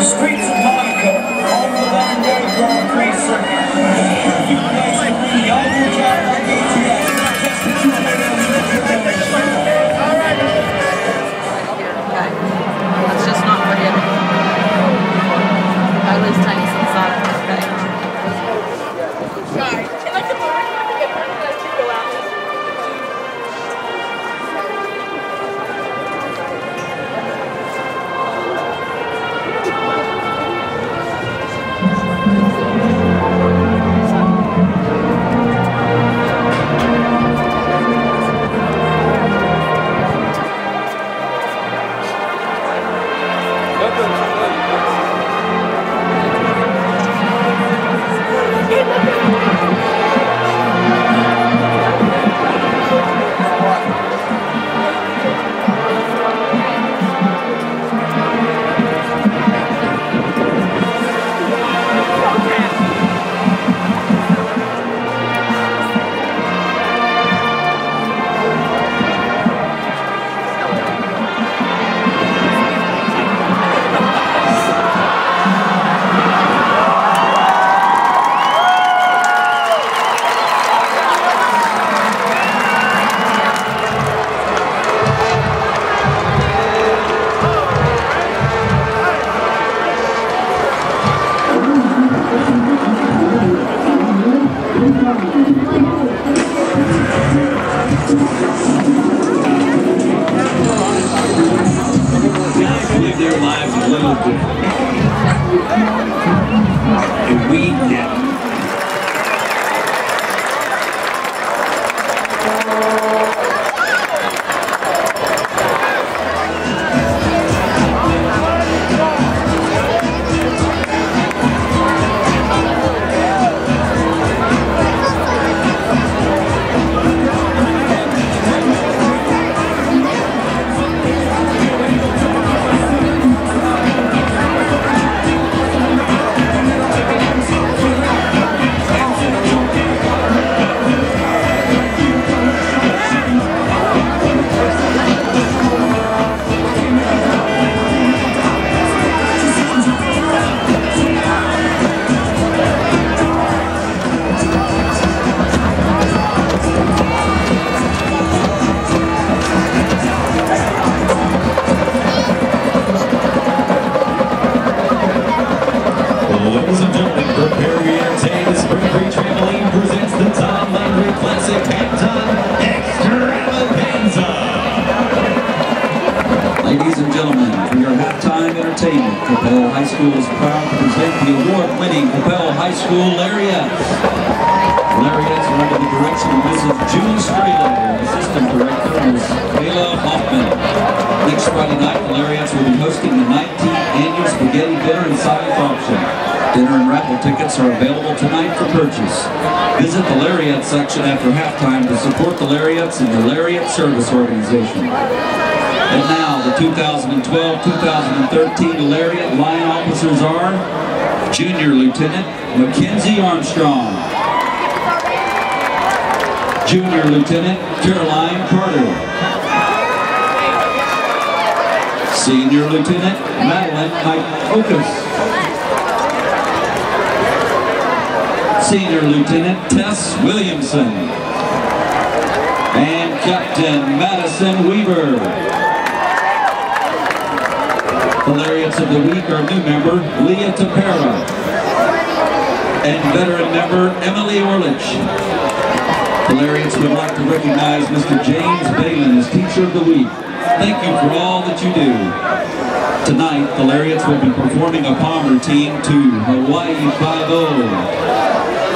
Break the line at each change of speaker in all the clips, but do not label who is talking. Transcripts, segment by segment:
the
And
we didn't. Ladies and gentlemen,
for your halftime entertainment, Coppell High School is proud to present the award-winning Coppell High School Lariettes. Lariettes under the direction of Mrs. June Straley and Assistant Director Ms. Kayla Hoffman. Next Friday night, the Lariettes will be hosting the 19th Annual Spaghetti Dinner and Silent Auction. Dinner and raffle tickets are available tonight for purchase. Visit the Lariette section after halftime to support the Lariettes and the Lariette Service Organization. And now, the 2012-2013 Lariette line officers are Junior Lieutenant Mackenzie Armstrong, Junior Lieutenant Caroline Carter, Senior Lieutenant Madeline Okus, Senior Lieutenant Tess Williamson, and Captain Madison Weaver. The of the Week are new member Leah Tapera and veteran member Emily Orlich. The Lariettes would like to recognize Mr. James Balin as Teacher of the Week. Thank you for all that you do. Tonight, the Lariats will be performing a palm routine to Hawaii 5-0.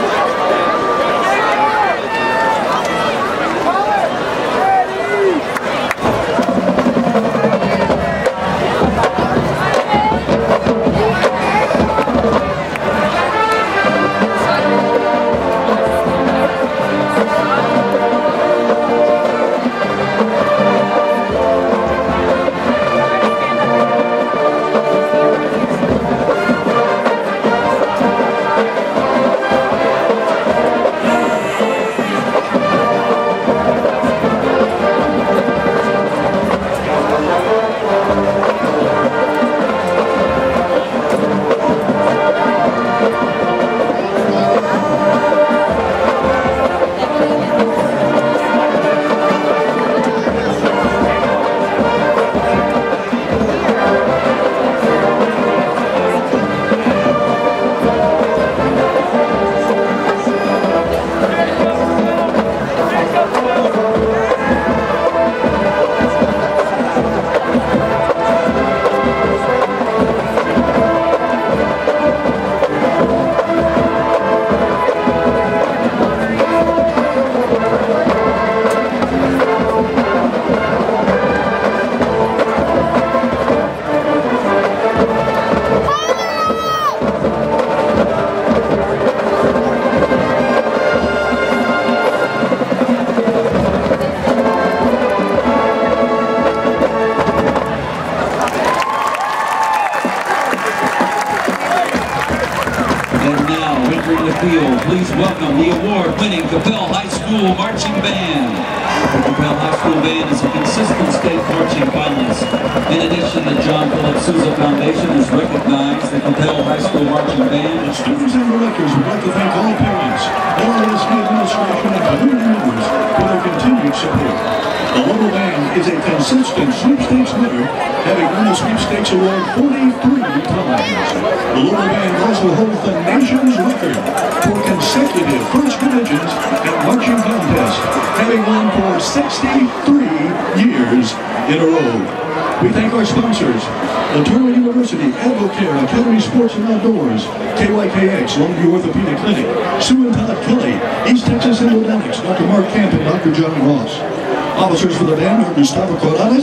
Field, please welcome the award-winning Coppell High School Marching Band. The Coppell High School Band is a consistent state marching finalist. In addition, the John Philip Sousa Foundation has recognized the Coppell High School Marching Band The
Students and directors would like to thank all parents, LASD administration, and community members The Lobo Band is a consistent sweepstakes winner, having won the sweepstakes award 43 times. The Lobo Band also holds the nation's record for consecutive first divisions at marching contests, having won for 63 years in a row. We thank our sponsors, LeTourneau University, Advocare, Academy Sports and Outdoors, KYKX, Longview Orthopedic Clinic, Sue and Todd Kelly, East Texas Endodontics, Dr. Mark Camp and Dr. John Ross. Officers for the band are Gustavo Corrales,